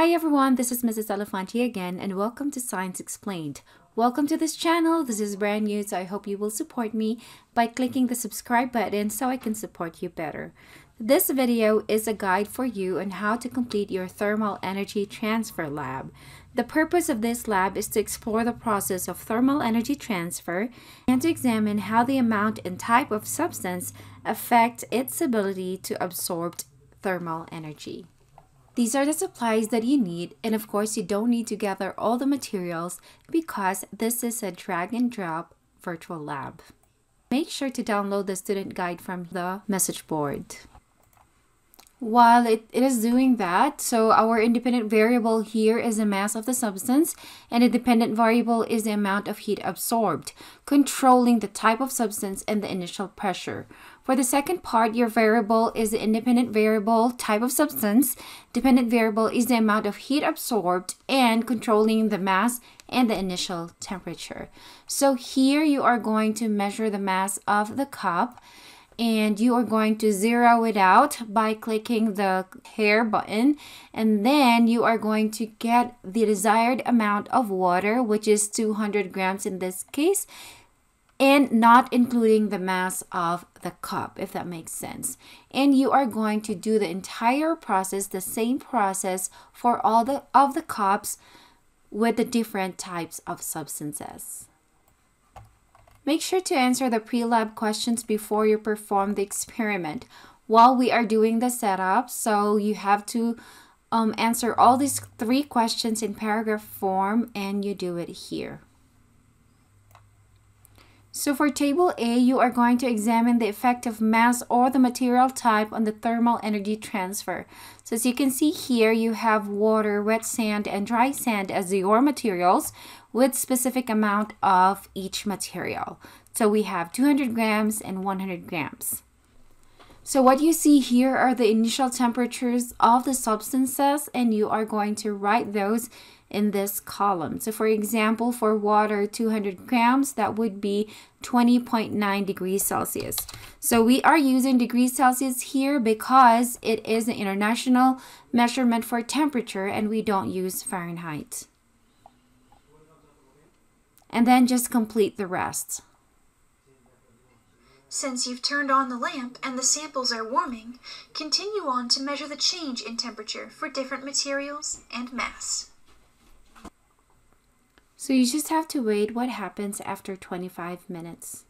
Hi everyone, this is Mrs. Alefante again and welcome to Science Explained. Welcome to this channel. This is brand new so I hope you will support me by clicking the subscribe button so I can support you better. This video is a guide for you on how to complete your thermal energy transfer lab. The purpose of this lab is to explore the process of thermal energy transfer and to examine how the amount and type of substance affect its ability to absorb thermal energy. These are the supplies that you need and of course you don't need to gather all the materials because this is a drag and drop virtual lab. Make sure to download the student guide from the message board. While it, it is doing that, so our independent variable here is the mass of the substance and the dependent variable is the amount of heat absorbed, controlling the type of substance and the initial pressure. For the second part, your variable is the independent variable type of substance. Dependent variable is the amount of heat absorbed and controlling the mass and the initial temperature. So here you are going to measure the mass of the cup and you are going to zero it out by clicking the tare button and then you are going to get the desired amount of water which is 200 grams in this case and not including the mass of the cup, if that makes sense. And you are going to do the entire process, the same process for all the of the cups with the different types of substances. Make sure to answer the pre-lab questions before you perform the experiment while we are doing the setup. So you have to um, answer all these three questions in paragraph form and you do it here. So for table A, you are going to examine the effect of mass or the material type on the thermal energy transfer. So as you can see here, you have water, wet sand, and dry sand as your materials with specific amount of each material. So we have 200 grams and 100 grams. So what you see here are the initial temperatures of the substances and you are going to write those in this column. So for example, for water 200 grams, that would be 20.9 degrees Celsius. So we are using degrees Celsius here because it is an international measurement for temperature and we don't use Fahrenheit. And then just complete the rest. Since you've turned on the lamp and the samples are warming, continue on to measure the change in temperature for different materials and mass. So you just have to wait what happens after 25 minutes.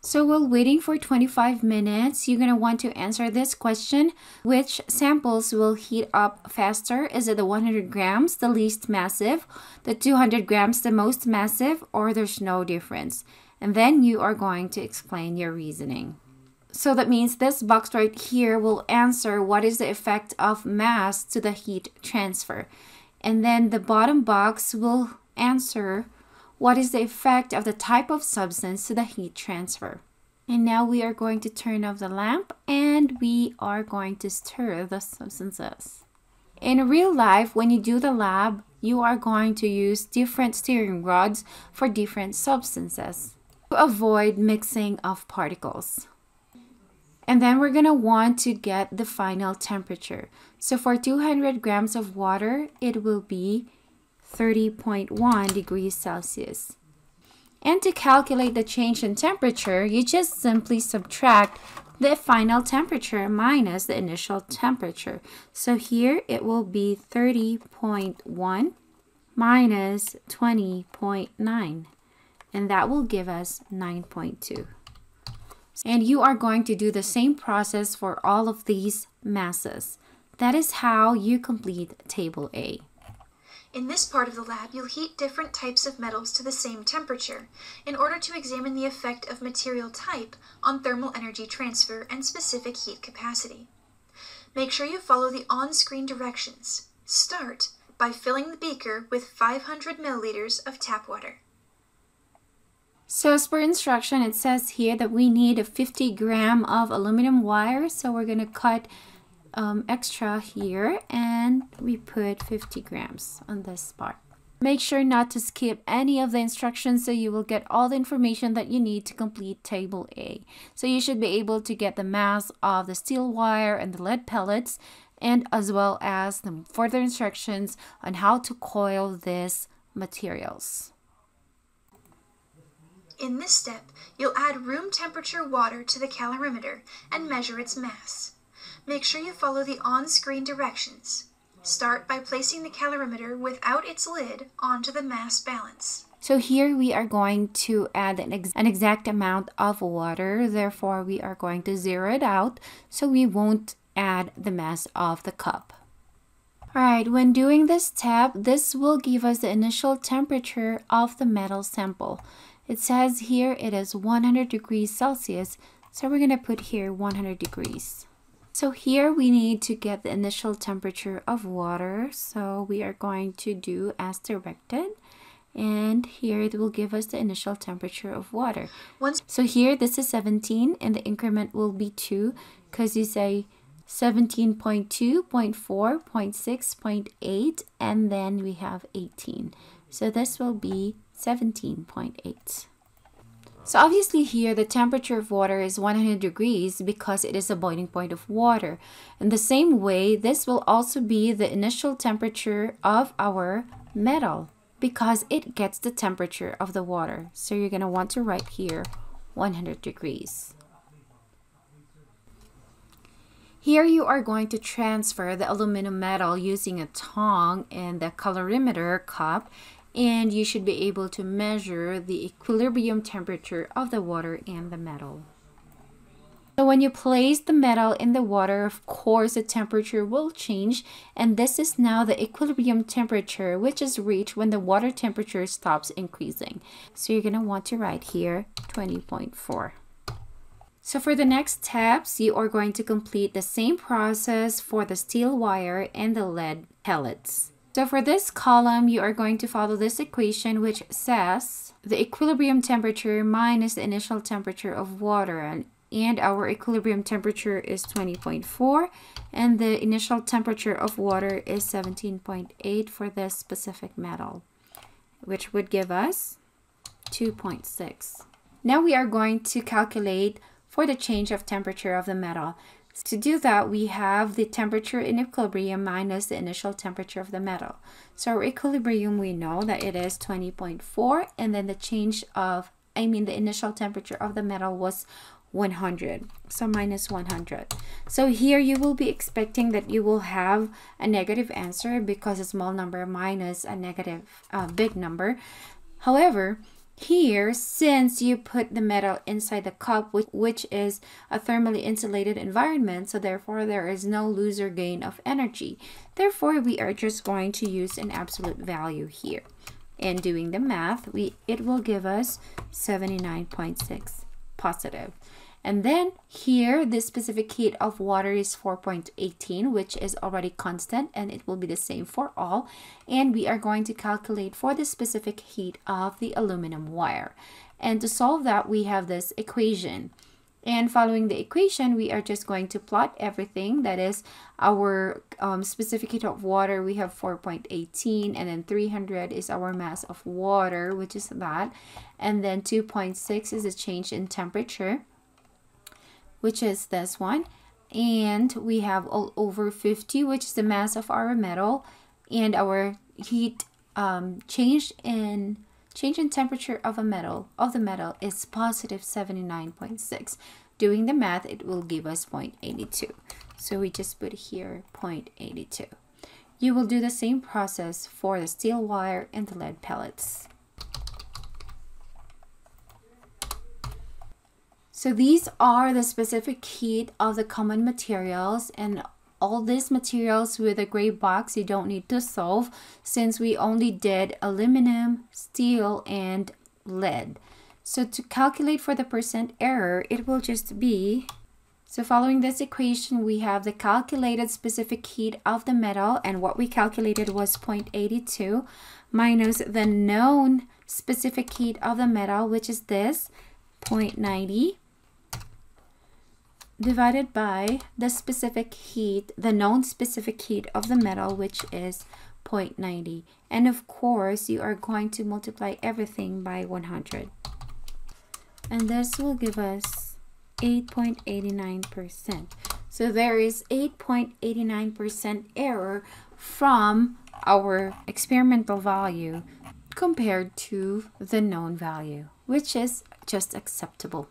So while waiting for 25 minutes, you're going to want to answer this question. Which samples will heat up faster? Is it the 100 grams, the least massive, the 200 grams, the most massive, or there's no difference? And then you are going to explain your reasoning. So that means this box right here will answer what is the effect of mass to the heat transfer. And then the bottom box will answer what is the effect of the type of substance to the heat transfer. And now we are going to turn off the lamp and we are going to stir the substances. In real life, when you do the lab, you are going to use different stirring rods for different substances to avoid mixing of particles. And then we're going to want to get the final temperature. So for 200 grams of water, it will be 30.1 degrees Celsius. And to calculate the change in temperature, you just simply subtract the final temperature minus the initial temperature. So here it will be 30.1 minus 20.9 and that will give us 9.2. And you are going to do the same process for all of these masses. That is how you complete table A. In this part of the lab, you'll heat different types of metals to the same temperature in order to examine the effect of material type on thermal energy transfer and specific heat capacity. Make sure you follow the on-screen directions. Start by filling the beaker with 500 milliliters of tap water. So as per instruction, it says here that we need a 50 gram of aluminum wire. So we're going to cut um, extra here and we put 50 grams on this part. Make sure not to skip any of the instructions so you will get all the information that you need to complete table A. So you should be able to get the mass of the steel wire and the lead pellets and as well as the further instructions on how to coil these materials. In this step, you'll add room temperature water to the calorimeter and measure its mass. Make sure you follow the on-screen directions. Start by placing the calorimeter without its lid onto the mass balance. So here we are going to add an, ex an, exact amount of water. Therefore, we are going to zero it out so we won't add the mass of the cup. Alright, when doing this step, this will give us the initial temperature of the metal sample. It says here it is 100 degrees Celsius, so we're going to put here 100 degrees. So here we need to get the initial temperature of water, so we are going to do as directed. And here it will give us the initial temperature of water. Once so here this is 17 and the increment will be 2 because you say 17.2, 0.4, 0.6, 0.8 and then we have 18. So this will be 17.8. So obviously here the temperature of water is 100 degrees because it is the boiling point of water. In the same way, this will also be the initial temperature of our metal because it gets the temperature of the water. So you're going to want to write here 100 degrees. Here you are going to transfer the aluminum metal using a tong and the calorimeter cup and you should be able to measure the equilibrium temperature of the water and the metal. So when you place the metal in the water, of course, the temperature will change. And this is now the equilibrium temperature, which is reached when the water temperature stops increasing. So you're going to want to write here 20.4. So for the next steps, you are going to complete the same process for the steel wire and the lead pellets. So for this column, you are going to follow this equation which says the equilibrium temperature minus the initial temperature of water and, and our equilibrium temperature is 20.4 and the initial temperature of water is 17.8 for this specific metal which would give us 2.6. Now we are going to calculate for the change of temperature of the metal. To do that, we have the temperature in equilibrium minus the initial temperature of the metal. So our equilibrium, we know that it is 20.4 and then the change of, I mean the initial temperature of the metal was 100 so minus 100 so here you will be expecting that you will have a negative answer because a small number minus a negative uh, big number however here, since you put the metal inside the cup, which, which is a thermally insulated environment, so therefore there is no loser gain of energy. Therefore, we are just going to use an absolute value here. And doing the math, we it will give us 79.6 positive. And then here, this specific heat of water is 4.18, which is already constant, and it will be the same for all. And we are going to calculate for the specific heat of the aluminum wire. And to solve that, we have this equation. And following the equation, we are just going to plot everything. That is our um, specific heat of water. We have 4.18 and then 300 is our mass of water, which is that. And then 2.6 is a change in temperature which is this one. And we have all over 50, which is the mass of our metal. And our heat um, change in change in temperature of a metal of the metal is positive 79.6. Doing the math, it will give us 0.82. So we just put here 0.82. You will do the same process for the steel wire and the lead pellets. So these are the specific heat of the common materials and all these materials with a gray box you don't need to solve since we only did aluminum, steel, and lead. So to calculate for the percent error, it will just be, so following this equation, we have the calculated specific heat of the metal and what we calculated was 0.82 minus the known specific heat of the metal, which is this, 0.90 divided by the specific heat, the known specific heat of the metal, which is 0.90. And of course, you are going to multiply everything by 100. And this will give us 8.89%. So there is 8.89% error from our experimental value compared to the known value, which is just acceptable.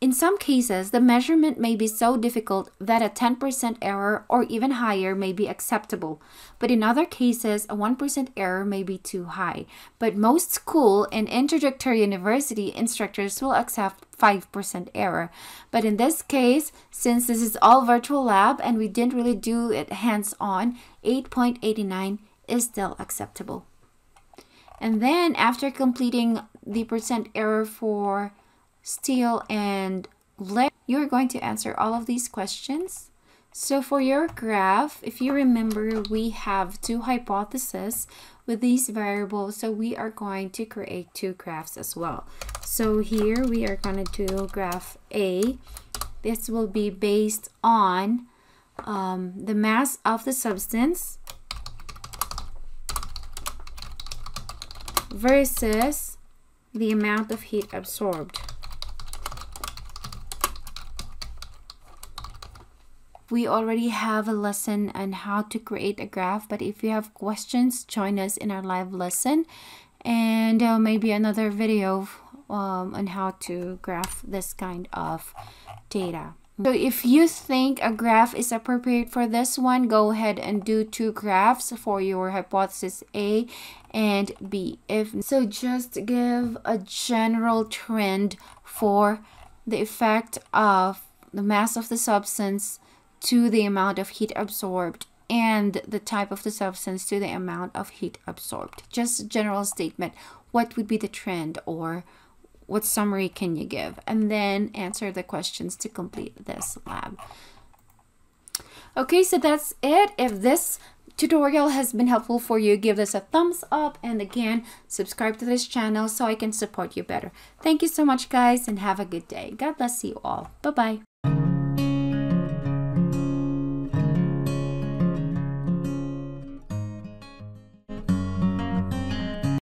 In some cases, the measurement may be so difficult that a 10% error or even higher may be acceptable. But in other cases, a 1% error may be too high. But most school and introductory university instructors will accept 5% error. But in this case, since this is all virtual lab and we didn't really do it hands-on, 8.89 is still acceptable. And then after completing the percent error for steel, and lead, you're going to answer all of these questions. So for your graph, if you remember, we have two hypotheses with these variables. So we are going to create two graphs as well. So here we are going to do graph A. This will be based on um, the mass of the substance versus the amount of heat absorbed. We already have a lesson on how to create a graph but if you have questions join us in our live lesson and uh, maybe another video um, on how to graph this kind of data so if you think a graph is appropriate for this one, go ahead and do two graphs for your hypothesis A and B. If so, just give a general trend for the effect of the mass of the substance to the amount of heat absorbed and the type of the substance to the amount of heat absorbed. Just a general statement. What would be the trend or what summary can you give? And then answer the questions to complete this lab. Okay, so that's it. If this tutorial has been helpful for you, give this a thumbs up. And again, subscribe to this channel so I can support you better. Thank you so much, guys, and have a good day. God bless you all. Bye-bye.